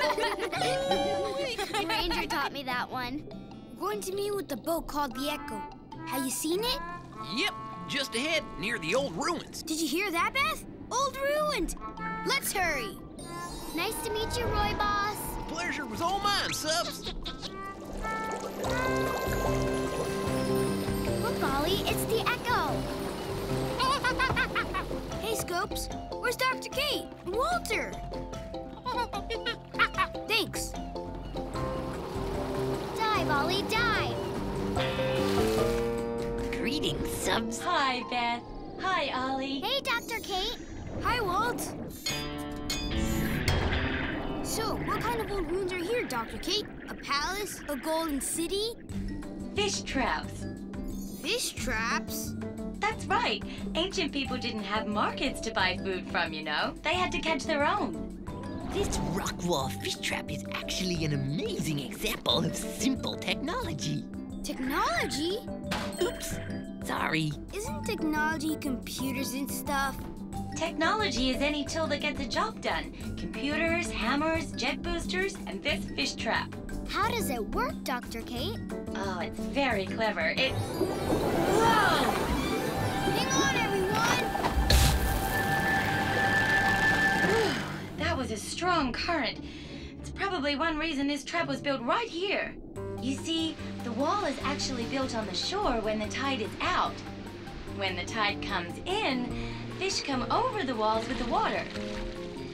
The ranger taught me that one. Going to meet with the boat called the Echo. Have you seen it? Yep, just ahead, near the old ruins. Did you hear that, Beth? Old ruins. Let's hurry. Nice to meet you, Roy Boss. Pleasure was all mine, Subs. Look, Olly, it's the Echo. Hey, Scopes. Where's Dr. Kate? Walter? Dive. Greetings, subs. Hi, Beth. Hi, Olly. Hey, Dr. Kate. Hi, Walt. So, what kind of old ruins are here, Dr. Kate? A palace? A golden city? Fish traps. Fish traps? That's right. Ancient people didn't have markets to buy food from, you know. They had to catch their own. This rock wall fish trap is actually an amazing example of simple technology. Technology? Oops, sorry. Isn't technology computers and stuff? Technology is any tool that gets a job done. Computers, hammers, jet boosters, and this fish trap. How does it work, Dr. Kate? Oh, it's very clever. It... Whoa! A strong current. It's probably one reason this trap was built right here. You see, the wall is actually built on the shore when the tide is out. When the tide comes in, fish come over the walls with the water.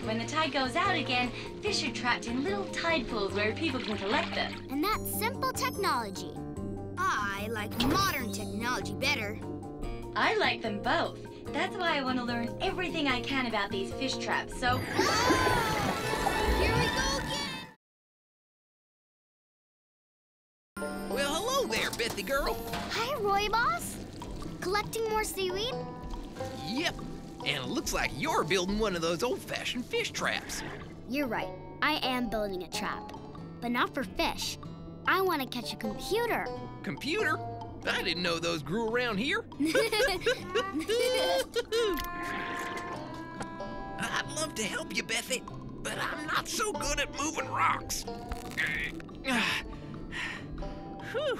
When the tide goes out again, fish are trapped in little tide pools where people can collect them. And that's simple technology. I like modern technology better. I like them both. That's why I want to learn everything I can about these fish traps. So, Here we go again! Well, hello there, Bethy girl. Hi, Roy Boss. Collecting more seaweed? Yep, and it looks like you're building one of those old-fashioned fish traps. You're right. I am building a trap. But not for fish. I want to catch a computer. Computer? I didn't know those grew around here. I'd love to help you, Bethy, but I'm not so good at moving rocks. Whew,